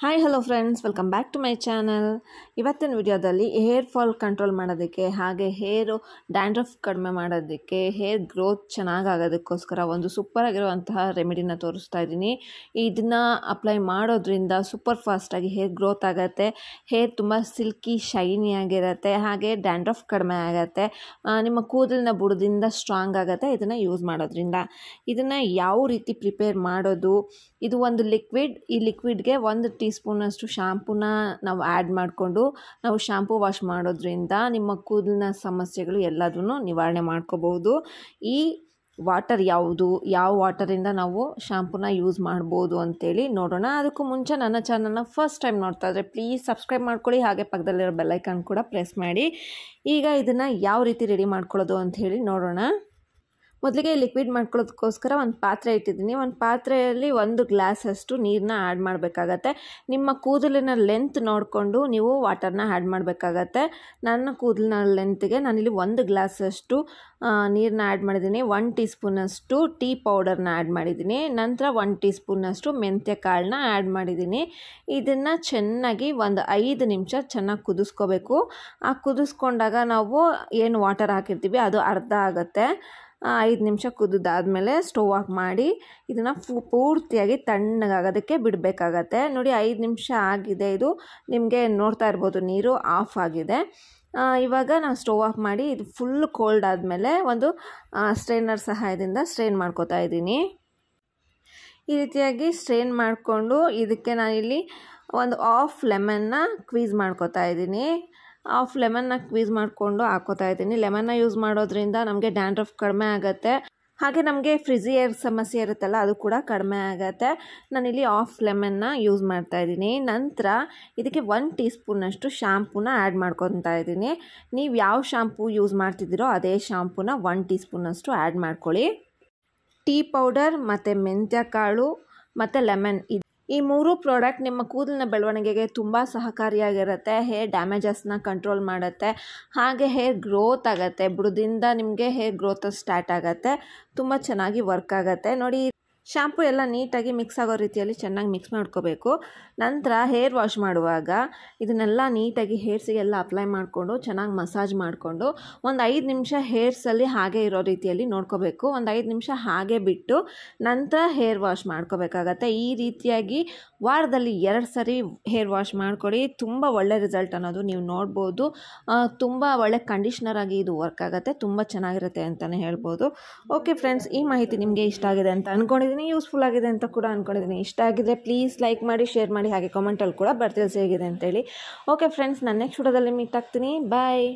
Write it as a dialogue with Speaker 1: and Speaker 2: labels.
Speaker 1: Hi hello friends welcome back to my channel ಇವತ್ತಿನ ವಿಡಿಯೋದಲ್ಲಿ hair fall control ಮಾಡೋದಕ್ಕೆ, ಹಾಗೆ ಹೇರು ಡ್ಯಾಂಡ್ರಫ್ ಕಡಿಮೆ ಮಾಡೋದಕ್ಕೆ ಹೇರ್ ಗ್ರೋತ್ ಚೆನ್ನಾಗಾಗೋದಕ್ಕೋಸ್ಕರ ಒಂದು ಸೂಪರ್ ಆಗಿರುವಂತಹ ರೆಮಿಡಿನ ತೋರಿಸ್ತಾ ಇದ್ದೀನಿ. ಇದನ್ನು ಅಪ್ಲೈ ಮಾಡೋದ್ರಿಂದ ಸೂಪರ್ ಫಾಸ್ಟಾಗಿ ಹೇರ್ ಗ್ರೋತ್ ಆಗುತ್ತೆ. ಹೇರ್ ತುಂಬ ಸಿಲ್ಕಿ ಶೈನಿ ಆಗಿರುತ್ತೆ. ಹಾಗೆ ಡ್ಯಾಂಡ್ರಫ್ ಕಡಿಮೆ ಆಗುತ್ತೆ. ನಿಮ್ಮ ಕೂದಲಿನ ಬುಡದಿಂದ ಸ್ಟ್ರಾಂಗ್ ಆಗುತ್ತೆ ಇದನ್ನು ಯೂಸ್ ಮಾಡೋದ್ರಿಂದ. ಇದನ್ನು ಯಾವ ರೀತಿ ಪ್ರಿಪೇರ್ ಮಾಡೋದು? ಇದು ಒಂದು ಲಿಕ್ವಿಡ್ ಈ ಲಿಕ್ವಿಡ್ಗೆ ಒಂದು ಟೀ ಸ್ಪೂನಷ್ಟು ಶ್ಯಾಂಪೂನ ನಾವು ಆ್ಯಡ್ ಮಾಡಿಕೊಂಡು, ನಾವು ಶ್ಯಾಂಪು ವಾಶ್ ಮಾಡೋದ್ರಿಂದ ನಿಮ್ಮ ಕೂದಲಿನ ಸಮಸ್ಯೆಗಳು ಎಲ್ಲದನ್ನು ನಿವಾರಣೆ ಮಾಡ್ಕೋಬಹುದು. ಈ ವಾಟರ್ ಯಾವುದು, ಯಾವ ವಾಟರಿಂದ ನಾವು ಶ್ಯಾಂಪೂನ ಯೂಸ್ ಮಾಡ್ಬೋದು ಅಂತೇಳಿ ನೋಡೋಣ. ಅದಕ್ಕೂ ಮುಂಚೆ ನನ್ನ ಚಾನಲ್ನ ಫಸ್ಟ್ ಟೈಮ್ ನೋಡ್ತಾ ಇದ್ದರೆ ಪ್ಲೀಸ್ ಸಬ್ಸ್ಕ್ರೈಬ್ ಮಾಡ್ಕೊಳ್ಳಿ. ಹಾಗೆ ಪಕ್ಕದಲ್ಲಿರೋ ಬೆಲ್ಲೈಕನ್ ಕೂಡ ಪ್ರೆಸ್ ಮಾಡಿ. ಈಗ ಇದನ್ನು ಯಾವ ರೀತಿ ರೆಡಿ ಮಾಡ್ಕೊಳ್ಳೋದು ಅಂತ ಹೇಳಿ ನೋಡೋಣ. ಮೊದಲಿಗೆ ಲಿಕ್ವಿಡ್ ಮಾಡ್ಕೊಳ್ಳೋದಕ್ಕೋಸ್ಕರ ಒಂದು ಪಾತ್ರೆ ಇಟ್ಟಿದ್ದೀನಿ. ಒಂದು ಪಾತ್ರೆಯಲ್ಲಿ ಒಂದು ಗ್ಲಾಸಷ್ಟು ನೀರನ್ನ ಆ್ಯಡ್ ಮಾಡಬೇಕಾಗತ್ತೆ. ನಿಮ್ಮ ಕೂದಲಿನ ಲೆಂತ್ ನೋಡಿಕೊಂಡು ನೀವು ವಾಟರ್ನ ಆ್ಯಡ್ ಮಾಡಬೇಕಾಗತ್ತೆ. ನನ್ನ ಕೂದಲಿನ ಲೆಂತ್ಗೆ ನಾನಿಲ್ಲಿ ಒಂದು ಗ್ಲಾಸಷ್ಟು ನೀರನ್ನ ಆ್ಯಡ್ ಮಾಡಿದ್ದೀನಿ. ಒನ್ ಟೀ ಸ್ಪೂನಷ್ಟು ಟೀ ಪೌಡರ್ನ ಆ್ಯಡ್ ಮಾಡಿದ್ದೀನಿ. ನಂತರ ಒನ್ ಟೀ ಸ್ಪೂನಷ್ಟು ಮೆಂತ್ಯ ಕಾಳನ್ನ ಆ್ಯಡ್ ಮಾಡಿದ್ದೀನಿ. ಇದನ್ನು ಚೆನ್ನಾಗಿ ಒಂದು ಐದು ನಿಮಿಷ ಚೆನ್ನಾಗಿ ಕುದಿಸ್ಕೋಬೇಕು. ಆ ಕುದಿಸ್ಕೊಂಡಾಗ ನಾವು ಏನು ವಾಟರ್ ಹಾಕಿರ್ತೀವಿ ಅದು ಅರ್ಧ ಆಗುತ್ತೆ. ಐದು ನಿಮಿಷ ಕುದಿದಾದಮೇಲೆ ಸ್ಟವ್ ಆಫ್ ಮಾಡಿ ಇದನ್ನು ಫು ಪೂರ್ತಿಯಾಗಿ ತಣ್ಣಗಾಗೋದಕ್ಕೆ ಬಿಡಬೇಕಾಗತ್ತೆ. ನೋಡಿ ಐದು ನಿಮಿಷ ಆಗಿದೆ ಇದು. ನಿಮಗೆ ನೋಡ್ತಾ ಇರ್ಬೋದು ನೀರು ಆಫ್ ಆಗಿದೆ. ಇವಾಗ ನಾವು ಸ್ಟೋವ್ ಆಫ್ ಮಾಡಿ ಇದು ಫುಲ್ ಕೋಲ್ಡ್ ಆದಮೇಲೆ ಒಂದು ಸ್ಟ್ರೈನರ್ ಸಹಾಯದಿಂದ ಸ್ಟ್ರೈನ್ ಮಾಡ್ಕೋತಾ ಇದ್ದೀನಿ. ಈ ರೀತಿಯಾಗಿ ಸ್ಟ್ರೈನ್ ಮಾಡಿಕೊಂಡು ಇದಕ್ಕೆ ನಾನಿಲ್ಲಿ ಒಂದು ಆಫ್ ಲೆಮನ್ನ ಕ್ವೀಸ್ ಮಾಡ್ಕೋತಾ ಇದ್ದೀನಿ. ಆಫ್ ಲೆಮನ್ನ ಕ್ವೀಸ್ ಮಾಡಿಕೊಂಡು ಹಾಕೋತಾ ಇದ್ದೀನಿ. ಲೆಮನ್ನ ಯೂಸ್ ಮಾಡೋದ್ರಿಂದ ನಮಗೆ ಡ್ಯಾಂಡ್ರಫ್ ಕಡಿಮೆ ಆಗುತ್ತೆ. ಹಾಗೆ ನಮಗೆ ಫ್ರಿಜಿ ಏರ್ ಸಮಸ್ಯೆ ಇರುತ್ತಲ್ಲ, ಅದು ಕೂಡ ಕಡಿಮೆ ಆಗುತ್ತೆ. ನಾನಿಲ್ಲಿ ಆಫ್ ಲೆಮನ್ನ ಯೂಸ್ ಮಾಡ್ತಾ ಇದ್ದೀನಿ. ನಂತರ ಇದಕ್ಕೆ ಒನ್ ಟೀ ಸ್ಪೂನಷ್ಟು ಶ್ಯಾಂಪೂನ ಆ್ಯಡ್ ಮಾಡ್ಕೊತಾ ಇದ್ದೀನಿ. ನೀವು ಯಾವ ಶಾಂಪೂ ಯೂಸ್ ಮಾಡ್ತಿದ್ದೀರೋ ಅದೇ ಶ್ಯಾಂಪೂನ ಒನ್ ಟೀ ಸ್ಪೂನಷ್ಟು ಆ್ಯಡ್ ಮಾಡ್ಕೊಳ್ಳಿ. ಟೀ ಪೌಡರ್ ಮತ್ತು ಮೆಂತ್ಯ ಕಾಳು ಮತ್ತು ಲೆಮನ್ ಇದು ಈ ಮೂರು ಪ್ರಾಡಕ್ಟ್ ನಿಮ್ಮ ಕೂದಲಿನ ಬೆಳವಣಿಗೆಗೆ ತುಂಬ ಸಹಕಾರಿಯಾಗಿರುತ್ತೆ. ಹೇರ್ ಡ್ಯಾಮೇಜಸ್ನ ಕಂಟ್ರೋಲ್ ಮಾಡುತ್ತೆ. ಹಾಗೆ ಹೇರ್ ಗ್ರೋತ್ ಆಗುತ್ತೆ. ಬುಡದಿಂದ ನಿಮಗೆ ಹೇರ್ ಗ್ರೋತ್ ಸ್ಟಾರ್ಟ್ ಆಗುತ್ತೆ. ತುಂಬ ಚೆನ್ನಾಗಿ ವರ್ಕ್ ಆಗುತ್ತೆ. ನೋಡಿ ಶಾಂಪು ಎಲ್ಲ ನೀಟಾಗಿ ಮಿಕ್ಸ್ ಆಗೋ ರೀತಿಯಲ್ಲಿ ಚೆನ್ನಾಗಿ ಮಿಕ್ಸ್ ಮಾಡ್ಕೋಬೇಕು. ನಂತರ ಹೇರ್ ವಾಶ್ ಮಾಡುವಾಗ ಇದನ್ನೆಲ್ಲ ನೀಟಾಗಿ ಹೇರ್ಸಿಗೆಲ್ಲ ಅಪ್ಲೈ ಮಾಡಿಕೊಂಡು ಚೆನ್ನಾಗಿ ಮಸಾಜ್ ಮಾಡಿಕೊಂಡು ಒಂದು ಐದು ನಿಮಿಷ ಹೇರ್ಸಲ್ಲಿ ಹಾಗೆ ಇರೋ ರೀತಿಯಲ್ಲಿ ನೋಡ್ಕೋಬೇಕು. ಒಂದು ಐದು ನಿಮಿಷ ಹಾಗೆ ಬಿಟ್ಟು ನಂತರ ಹೇರ್ ವಾಶ್ ಮಾಡ್ಕೋಬೇಕಾಗತ್ತೆ. ಈ ರೀತಿಯಾಗಿ ವಾರದಲ್ಲಿ ಎರಡು ಸರಿ ಹೇರ್ ವಾಶ್ ಮಾಡಿಕೊಡಿ. ತುಂಬ ಒಳ್ಳೆ ರಿಸಲ್ಟ್ ಅನ್ನೋದು ನೀವು ನೋಡ್ಬೋದು. ತುಂಬ ಒಳ್ಳೆ ಕಂಡೀಷ್ನರ್ ಆಗಿ ಇದು ವರ್ಕ್ ಆಗುತ್ತೆ. ತುಂಬ ಚೆನ್ನಾಗಿರುತ್ತೆ ಅಂತಲೇ ಹೇಳ್ಬೋದು. ಓಕೆ ಫ್ರೆಂಡ್ಸ್ ಈ ಮಾಹಿತಿ ನಿಮಗೆ ಇಷ್ಟ ಆಗಿದೆ ಅಂತ ಅಂದ್ಕೊಂಡಿದ್ದೀನಿ ಯೂಸ್ಫುಲ್ ಆಗಿದೆ ಅಂತ ಕೂಡ ಅಂದ್ಕೊಂಡಿದ್ದೀನಿ ಇಷ್ಟ ಆಗಿದ್ರೆ ಪ್ಲೀಸ್ ಲೈಕ್ ಮಾಡಿ ಶೇರ್ ಮಾಡಿ, ಹಾಗೆ ಕಾಮೆಂಟಲ್ಲಿ ಕೂಡ ಬರ್ತಿಲ್ಸಿ ಹೇಗಿದೆ ಅಂತೇಳಿ. ಓಕೆ ಫ್ರೆಂಡ್ಸ್ ನಾನು ನೆಕ್ಸ್ಟ್ ವಿಡಿಯೋದಲ್ಲಿ ಮೀಟ್ ಆಗ್ತೀನಿ. ಬಾಯ್